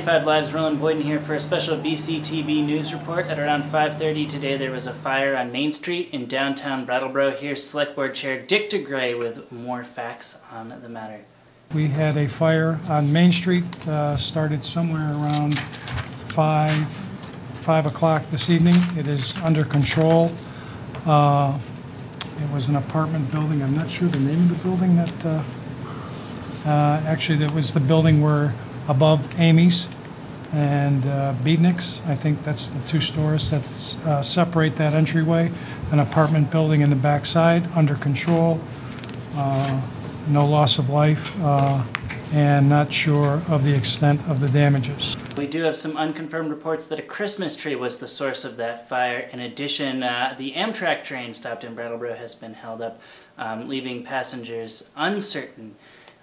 545 Live's Roland Boyden here for a special BCTV news report. At around 5.30 today, there was a fire on Main Street in downtown Brattleboro. Here's Select Board Chair Dick DeGray with more facts on the matter. We had a fire on Main Street, uh, started somewhere around 5, 5 o'clock this evening. It is under control. Uh, It was an apartment building, I'm not sure the name of the building that, uh, uh, actually, that was the building where, above Amy's and uh. I think that's the two stores that uh, separate that entryway. An apartment building in the backside, under control Uh, no loss of life, uh, and not sure of the extent of the damages. We do have some unconfirmed reports that a Christmas tree was the source of that fire. In addition, uh, the Amtrak train stopped in Brattleboro has been held up, um, leaving passengers uncertain.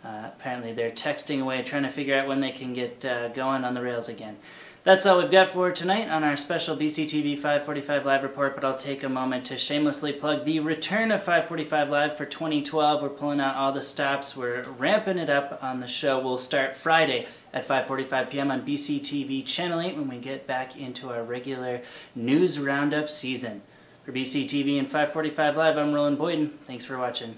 Uh, apparently, they're texting away, trying to figure out when they can get uh, going on the rails again. That's all we've got for tonight on our special BCTV 545 Live report, but I'll take a moment to shamelessly plug the return of 545 Live for 2012. We're pulling out all the stops. We're ramping it up on the show. We'll start Friday at 5.45 p.m. on BCTV Channel 8 when we get back into our regular news roundup season. For BCTV and 545 Live, I'm Roland Boyden. Thanks for watching.